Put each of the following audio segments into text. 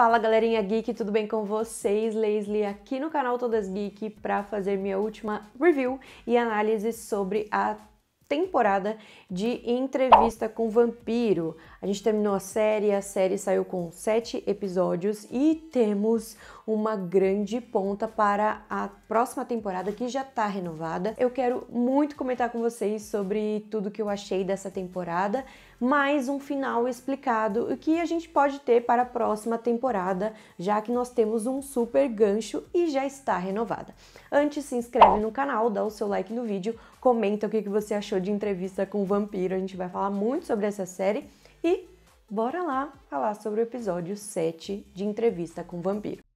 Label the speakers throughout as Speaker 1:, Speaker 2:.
Speaker 1: Fala galerinha geek, tudo bem com vocês? Leslie aqui no canal Todas Geek para fazer minha última review e análise sobre a temporada de entrevista com vampiro. A gente terminou a série, a série saiu com sete episódios e temos uma grande ponta para a próxima temporada que já está renovada. Eu quero muito comentar com vocês sobre tudo que eu achei dessa temporada, mais um final explicado o que a gente pode ter para a próxima temporada, já que nós temos um super gancho e já está renovada. Antes, se inscreve no canal, dá o seu like no vídeo, comenta o que você achou de entrevista com o vampiro. A gente vai falar muito sobre essa série e bora lá falar sobre o episódio 7 de entrevista com o vampiro.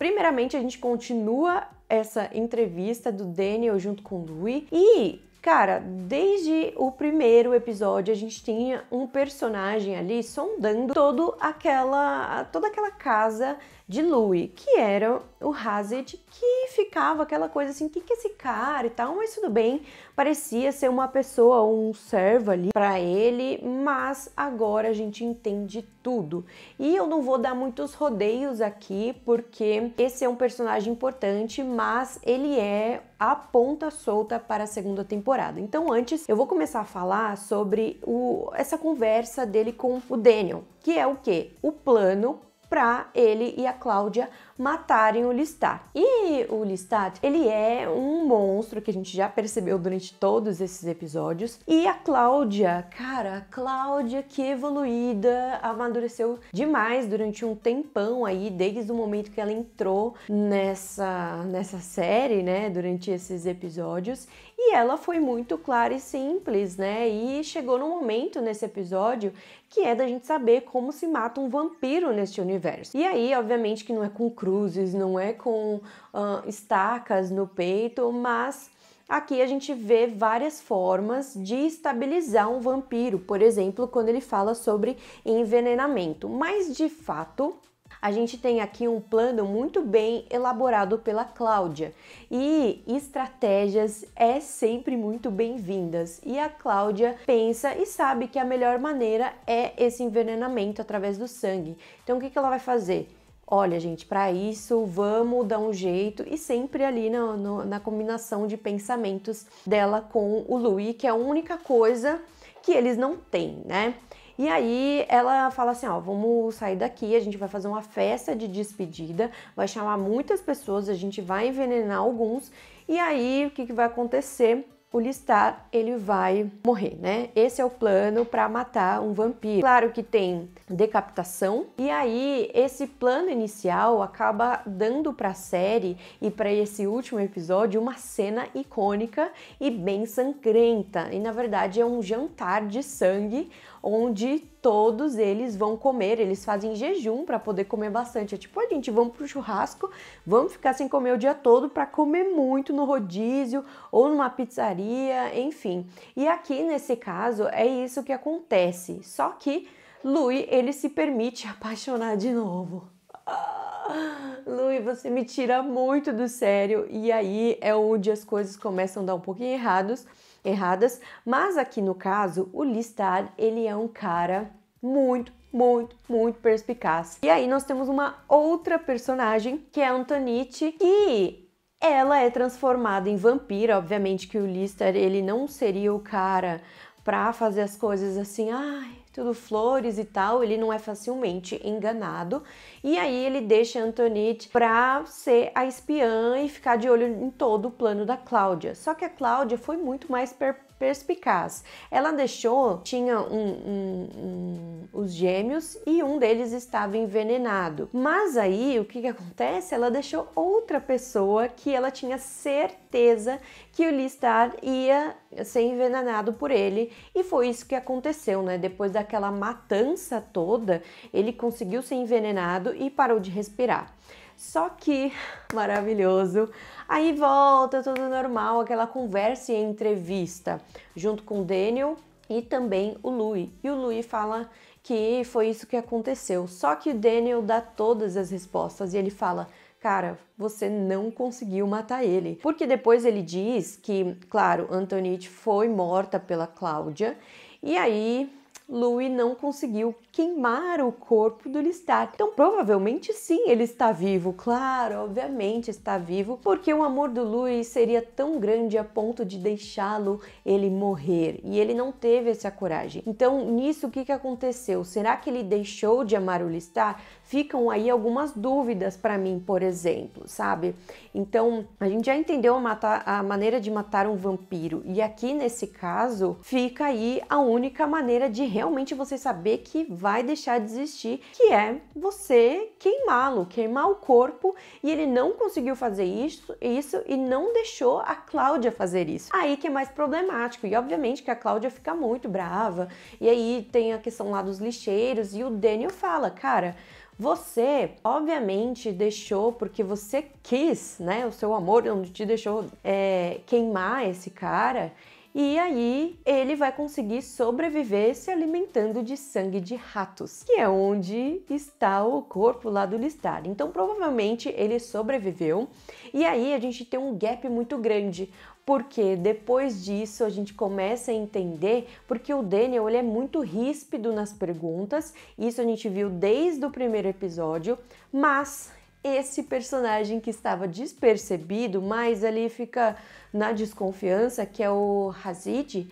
Speaker 1: Primeiramente, a gente continua essa entrevista do Daniel junto com o Louis e Cara, desde o primeiro episódio a gente tinha um personagem ali sondando todo aquela, toda aquela casa de Louis, que era o Hazard, que ficava aquela coisa assim, o que, que é esse cara e tal, mas tudo bem, parecia ser uma pessoa, um servo ali para ele, mas agora a gente entende tudo. E eu não vou dar muitos rodeios aqui, porque esse é um personagem importante, mas ele é a ponta solta para a segunda temporada. Então, antes, eu vou começar a falar sobre o, essa conversa dele com o Daniel, que é o que? O plano para ele e a Cláudia matarem o Listat. E o Listat, ele é um monstro que a gente já percebeu durante todos esses episódios. E a Cláudia, cara, a Cláudia que evoluída, amadureceu demais durante um tempão aí, desde o momento que ela entrou nessa, nessa série, né, durante esses episódios. E ela foi muito clara e simples, né? E chegou no momento nesse episódio que é da gente saber como se mata um vampiro neste universo. E aí, obviamente, que não é com cruzes, não é com uh, estacas no peito, mas Aqui a gente vê várias formas de estabilizar um vampiro, por exemplo, quando ele fala sobre envenenamento. Mas de fato, a gente tem aqui um plano muito bem elaborado pela Cláudia e estratégias é sempre muito bem-vindas. E a Cláudia pensa e sabe que a melhor maneira é esse envenenamento através do sangue. Então o que, que ela vai fazer? Olha, gente, para isso vamos dar um jeito e sempre ali no, na combinação de pensamentos dela com o Louis, que é a única coisa que eles não têm, né? E aí ela fala assim: ó, vamos sair daqui, a gente vai fazer uma festa de despedida, vai chamar muitas pessoas, a gente vai envenenar alguns. E aí o que, que vai acontecer? O listar ele vai morrer, né? Esse é o plano para matar um vampiro. Claro que tem decapitação e aí esse plano inicial acaba dando para a série e para esse último episódio uma cena icônica e bem sangrenta. E na verdade é um jantar de sangue onde todos eles vão comer, eles fazem jejum para poder comer bastante. É tipo, a gente, vamos pro churrasco, vamos ficar sem comer o dia todo para comer muito no rodízio ou numa pizzaria, enfim. E aqui nesse caso é isso que acontece. Só que Louis, ele se permite apaixonar de novo. Ah, Louis, você me tira muito do sério e aí é onde as coisas começam a dar um pouquinho errados erradas, mas aqui no caso, o Listar, ele é um cara muito, muito, muito perspicaz. E aí nós temos uma outra personagem, que é Antonite, que ela é transformada em vampira, obviamente que o Lister, ele não seria o cara para fazer as coisas assim, ai, tudo flores e tal, ele não é facilmente enganado. E aí ele deixa Antonite para ser a espiã e ficar de olho em todo o plano da Cláudia. Só que a Cláudia foi muito mais per perspicaz. Ela deixou, tinha um, um, um, os gêmeos e um deles estava envenenado. Mas aí o que, que acontece? Ela deixou outra pessoa que ela tinha certeza que o Listar ia ser envenenado por ele e foi isso que aconteceu, né? Depois daquela matança toda, ele conseguiu ser envenenado e parou de respirar. Só que maravilhoso. Aí volta tudo normal, aquela conversa e entrevista junto com o Daniel e também o Louis. E o Louis fala que foi isso que aconteceu. Só que o Daniel dá todas as respostas e ele fala: Cara, você não conseguiu matar ele. Porque depois ele diz que, claro, Antonite foi morta pela Cláudia. E aí Louis não conseguiu queimar o corpo do Lestat. Então, provavelmente sim, ele está vivo. Claro, obviamente está vivo, porque o amor do Louis seria tão grande a ponto de deixá-lo ele morrer. E ele não teve essa coragem. Então, nisso o que, que aconteceu? Será que ele deixou de amar o Lestat? Ficam aí algumas dúvidas para mim, por exemplo, sabe? Então, a gente já entendeu a, matar, a maneira de matar um vampiro. E aqui nesse caso, fica aí a única maneira de realmente você saber que vai deixar de existir, que é você queimá-lo, queimar o corpo. E ele não conseguiu fazer isso, isso e não deixou a Cláudia fazer isso. Aí que é mais problemático. E obviamente que a Cláudia fica muito brava. E aí tem a questão lá dos lixeiros e o Daniel fala, cara, você, obviamente, deixou porque você quis, né? O seu amor onde te deixou é, queimar esse cara e aí ele vai conseguir sobreviver se alimentando de sangue de ratos, que é onde está o corpo lá do Listar. Então provavelmente ele sobreviveu. E aí a gente tem um gap muito grande, porque depois disso a gente começa a entender porque o Daniel ele é muito ríspido nas perguntas, isso a gente viu desde o primeiro episódio, mas esse personagem que estava despercebido, mas ali fica na desconfiança, que é o Hazid,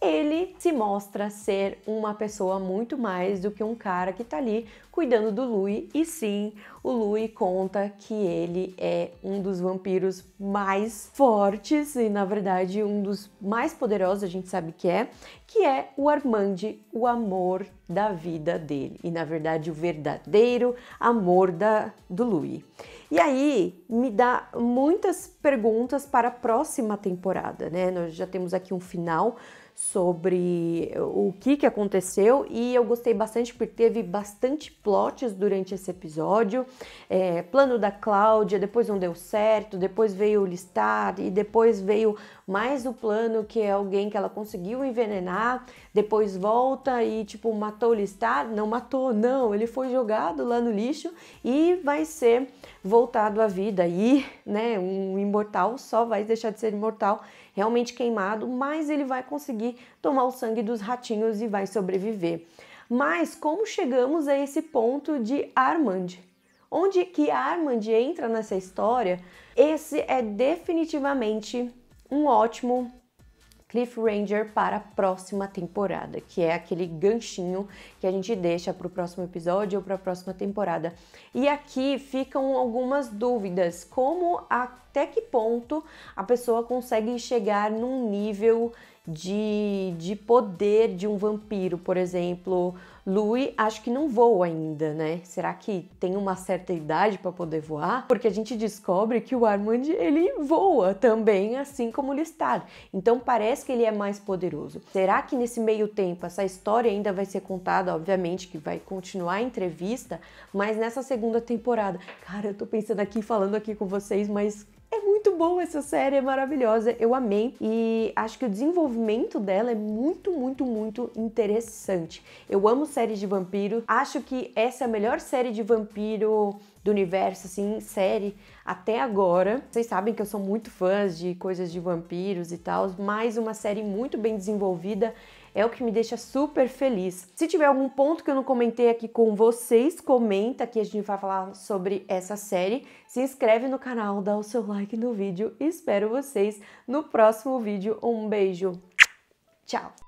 Speaker 1: ele se mostra ser uma pessoa muito mais do que um cara que tá ali cuidando do Louis. E sim, o Louis conta que ele é um dos vampiros mais fortes e, na verdade, um dos mais poderosos, a gente sabe que é, que é o Armand, o amor da vida dele. E, na verdade, o verdadeiro amor da, do Louis. E aí me dá muitas perguntas para a próxima temporada, né? Nós já temos aqui um final sobre o que, que aconteceu e eu gostei bastante porque teve bastante plots durante esse episódio. É, plano da Cláudia, depois não deu certo, depois veio o Listar e depois veio mais o plano que é alguém que ela conseguiu envenenar, depois volta e tipo matou o Listar, não matou, não, ele foi jogado lá no lixo e vai ser voltado à vida. E, né, um imortal só vai deixar de ser imortal realmente queimado, mas ele vai conseguir tomar o sangue dos ratinhos e vai sobreviver. Mas como chegamos a esse ponto de Armand? Onde que Armand entra nessa história? Esse é definitivamente um ótimo Cliff Ranger para a próxima temporada, que é aquele ganchinho que a gente deixa para o próximo episódio ou para a próxima temporada. E aqui ficam algumas dúvidas, como até que ponto a pessoa consegue chegar num nível de, de poder de um vampiro, por exemplo. Louis acho que não voa ainda, né? Será que tem uma certa idade para poder voar? Porque a gente descobre que o Armand ele voa também, assim como o Lestat. Então parece que ele é mais poderoso. Será que nesse meio tempo essa história ainda vai ser contada? Obviamente que vai continuar a entrevista, mas nessa segunda temporada, cara, eu tô pensando aqui falando aqui com vocês, mas boa essa série, é maravilhosa, eu amei e acho que o desenvolvimento dela é muito, muito, muito interessante. Eu amo séries de vampiro, acho que essa é a melhor série de vampiro do universo, assim, série até agora. Vocês sabem que eu sou muito fã de coisas de vampiros e tal, mas uma série muito bem desenvolvida é o que me deixa super feliz. Se tiver algum ponto que eu não comentei aqui com vocês, comenta que a gente vai falar sobre essa série. Se inscreve no canal, dá o seu like no vídeo espero vocês no próximo vídeo. Um beijo. Tchau.